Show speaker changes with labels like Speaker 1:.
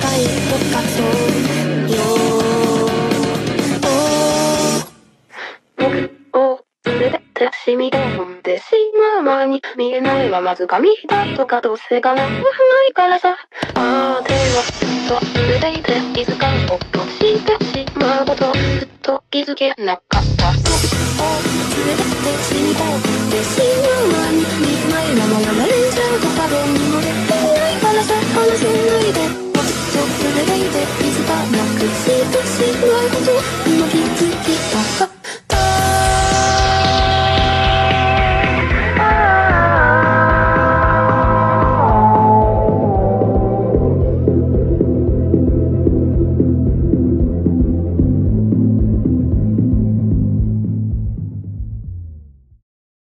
Speaker 1: たそうよ僕を連れて染み込んでしまう前に見えないはまず紙だとかどうせがなくないからさああではずっと連れていて気づかんことしてしまうことずっと気づけなかった僕を連れて染み込んでしまう前に見えないままやめちゃうとかどうにもできないからさ話せない What?